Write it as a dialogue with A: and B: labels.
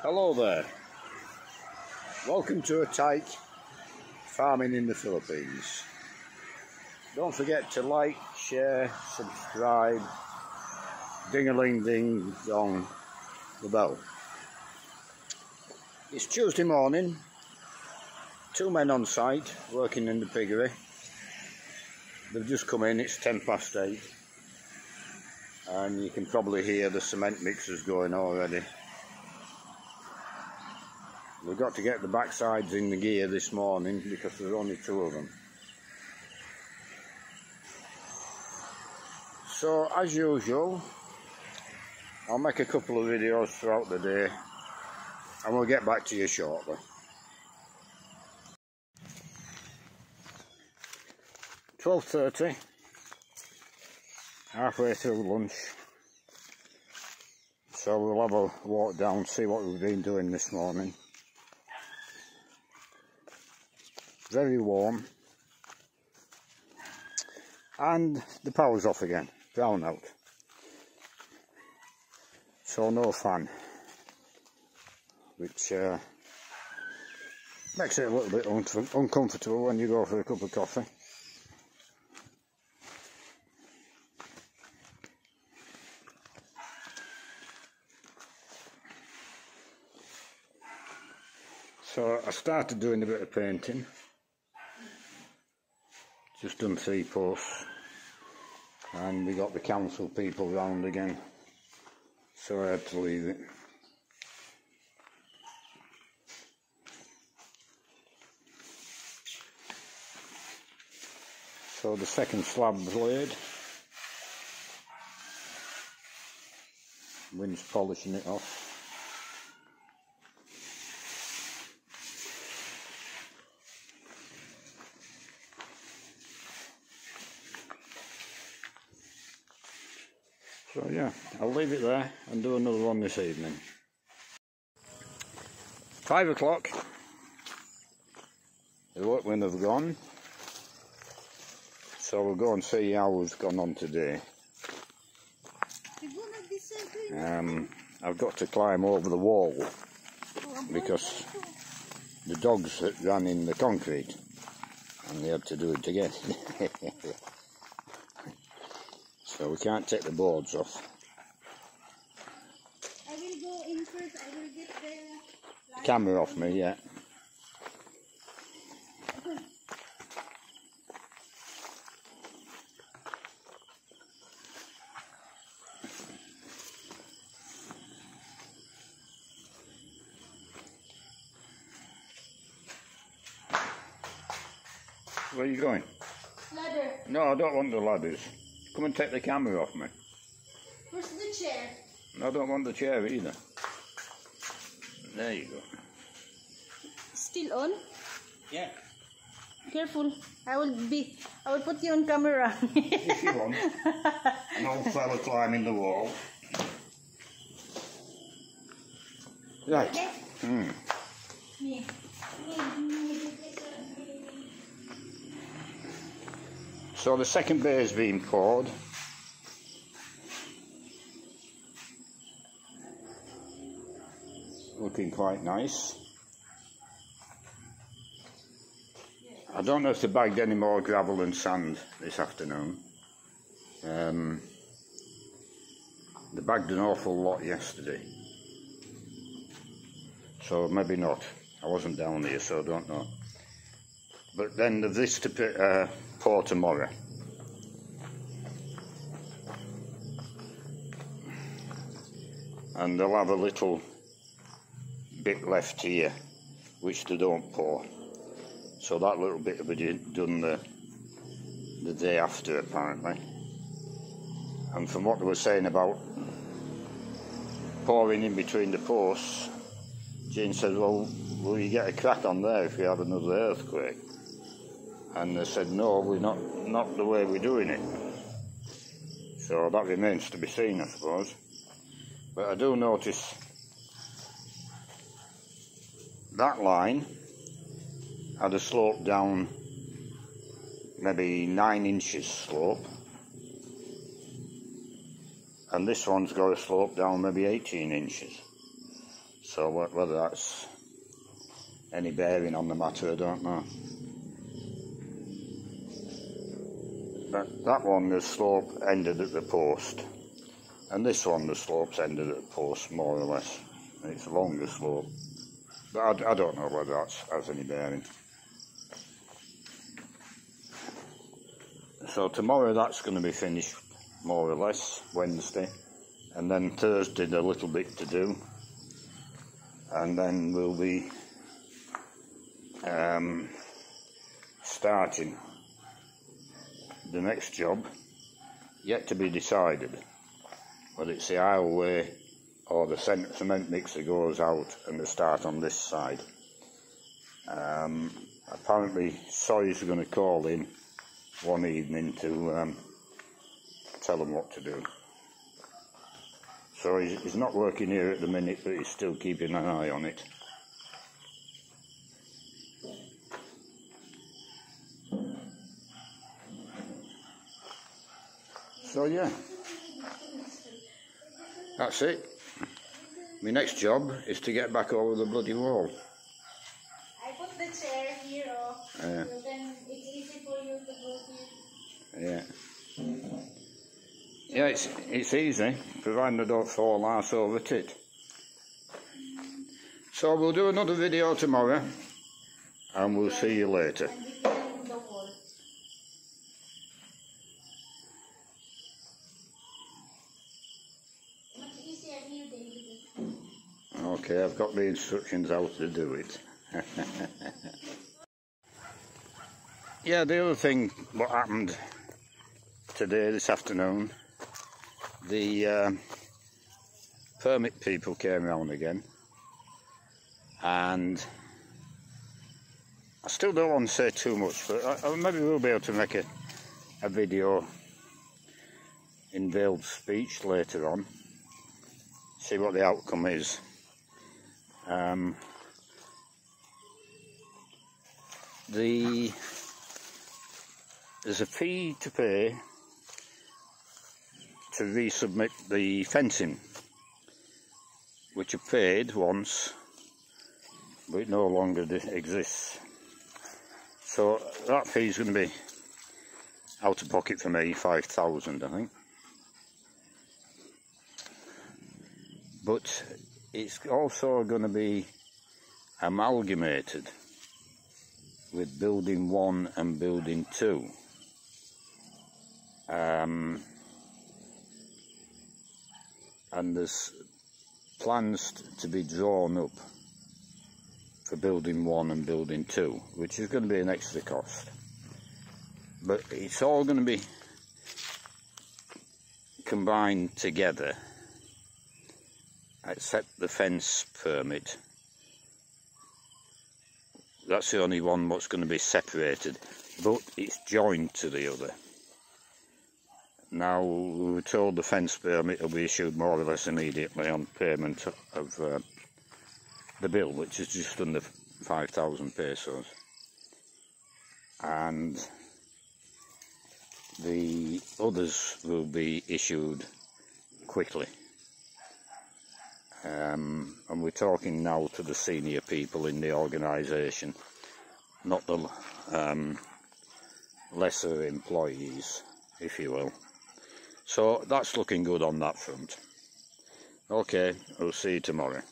A: Hello there. Welcome to a Tyke farming in the Philippines. Don't forget to like, share, subscribe, ding-a-ling ding dong the bell. It's Tuesday morning. Two men on site working in the piggery. They've just come in, it's 10 past 8 and you can probably hear the cement mixers going already. We've got to get the backsides in the gear this morning because there's only two of them. So as usual, I'll make a couple of videos throughout the day and we'll get back to you shortly. Twelve thirty, halfway through lunch. So we'll have a walk down, see what we've been doing this morning. Very warm. And the power's off again. Brown out. So no fan. Which uh, makes it a little bit un uncomfortable when you go for a cup of coffee. So I started doing a bit of painting just done three posts and we got the council people round again. So I had to leave it. So the second slab's laid. Wind's polishing it off So yeah, I'll leave it there and do another one this evening. Five o'clock. The workmen have gone. So we'll go and see how we've gone on today. Um, I've got to climb over the wall because the dogs ran in the concrete and they had to do it again. So we can't take the boards off.
B: I will go in first. I will get the
A: camera off me, yeah. Where are you going?
B: ladder.
A: No, I don't want the ladders. Come and take the camera off me.
B: Where's the chair?
A: I don't want the chair either. There you go.
B: Still on?
A: Yeah.
B: Careful. I will be. I will put you on camera.
A: If you want. An old fella climbing the wall. Right.
B: okay.
A: Hmm.
B: Me.
A: So the second bay is being poured. Looking quite nice. I don't know if they bagged any more gravel and sand this afternoon. Um, they bagged an awful lot yesterday. So maybe not. I wasn't down here, so I don't know. But then there's this to uh, pour tomorrow. And they'll have a little bit left here, which they don't pour. So that little bit will be done the, the day after, apparently. And from what they were saying about pouring in between the posts, Jane said, well, will you get a crack on there if we have another earthquake? And they said, no, we're not, not the way we're doing it. So that remains to be seen, I suppose. But I do notice that line had a slope down maybe nine inches slope. And this one's got a slope down maybe 18 inches. So whether that's any bearing on the matter, I don't know. That, one, the slope ended at the post. And this one, the slope's ended at the post, more or less. It's a longer slope. But I, I don't know whether that has any bearing. So tomorrow that's going to be finished, more or less, Wednesday. And then Thursday, a little bit to do. And then we'll be um, starting the next job, yet to be decided. Whether it's the aisleway or the cement mixer goes out and they start on this side. Um, apparently, Soy's going to call in one evening to um, tell them what to do. So he's, he's not working here at the minute, but he's still keeping an eye on it. So yeah, that's it. My next job is to get back over the bloody wall.
B: I put the chair here, oh,
A: Yeah.
B: so then it's easy for you to go here.
A: Yeah. Yeah, it's it's easy, providing I don't fall ass over it. So we'll do another video tomorrow, and we'll see you later.
B: And we fill the wall. Much easier here than it is.
A: I've got the instructions how to do it. yeah, the other thing what happened today, this afternoon, the um permit people came round again, and I still don't want to say too much, but I, I maybe we'll be able to make a, a video in veiled speech later on, see what the outcome is. Um, the there's a fee to pay to resubmit the fencing, which I paid once, but it no longer exists. So that fee is going to be out of pocket for me, five thousand, I think. But it's also going to be amalgamated with building one and building two. Um, and there's plans to be drawn up for building one and building two, which is going to be an extra cost. But it's all going to be combined together except the fence permit. That's the only one what's going to be separated, but it's joined to the other. Now, we were told the fence permit will be issued more or less immediately on payment of uh, the bill, which is just under 5,000 pesos. And the others will be issued quickly. Um, and we're talking now to the senior people in the organisation, not the um, lesser employees, if you will. So that's looking good on that front. Okay, we'll see you tomorrow.